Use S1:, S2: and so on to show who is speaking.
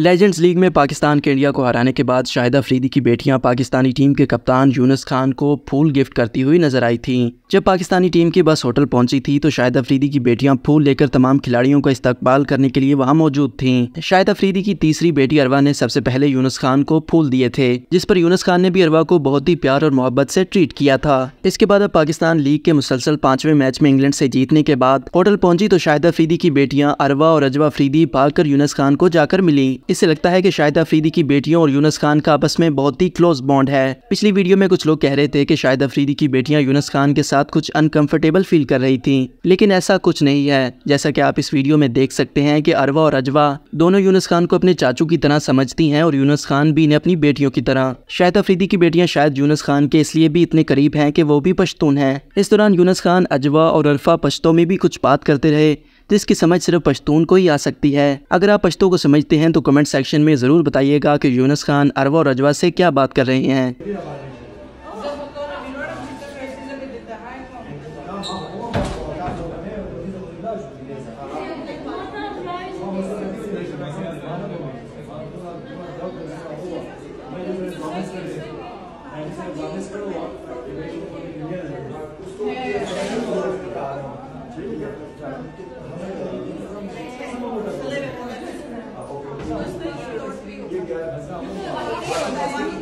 S1: Legends league में पाकिस्तान के India को हराने के बाद शाहिद अफरीदी की बेटियाँ पाकिस्तानी टीम के कप्तान यूनस खान को फूल गिफ्ट करती हुई नज़र आई थीं। जब पाकिस्तानी टीम की बस होटल पहुँची थी तो शाहिद अफरीदी की बेटियाँ फूल लेकर तमाम खिलाड़ियों का इस्तकबाल करने के लिए वहाँ मौजूद थीं। शाहिद अफरीदी की तीसरी बेटी अरवा ने सबसे पहले यूनस खान को फूल दिए थे, जिस पर यूनस खान ने भी अरवा को बहुत ही प्यार और मोहब्बत से ट्रीट किया था। इसके बाद अब पाकिस्तान लीग के मुसलसल पाँचवें मैच में इंग्लैंड से जीतने के बाद होटल पहुँची तो शाहिद अफरीदी की बेटियाँ अरवा और अजवा अफरीदी भागकर यूनस खान को जाकर मिली। इससे लगता है कि शाहिद अफरीदी की बेटियों और यूनस खान का आपस में बहुत ही क्लोज बॉन्ड है। पिछली वीडियो में कुछ लोग कह रहे थे कि शाहिद अफरीदी की बेटियाँ यूनस खान के साथ कुछ अनकंफर्टेबल फील कर रही थी, लेकिन ऐसा कुछ नहीं है। जैसा कि आप इस वीडियो में देख सकते हैं कि अरवा और अजवा दोनों यूनस खान को अपने चाचू की तरह समझती हैं और यूनस खान भी इन्हें अपनी बेटियों की तरह। शाहिद अफरीदी की बेटियाँ शायद यूनस खान के इसलिए भी इतने करीब हैं कि वो भी पश्तून हैं। इस दौरान यूनस खान, अजवा और अरफा पश्तों में भी कुछ बात करते रहे। तो जिसकी समझ सिर्फ़ पश्तून को ही आ सकती है। अगर आप पश्तो को समझते हैं तो कमेंट सेक्शन में ज़रूर बताइएगा कि यूनस खान, अरवा और रजवा से क्या बात कर रहे हैं। You. got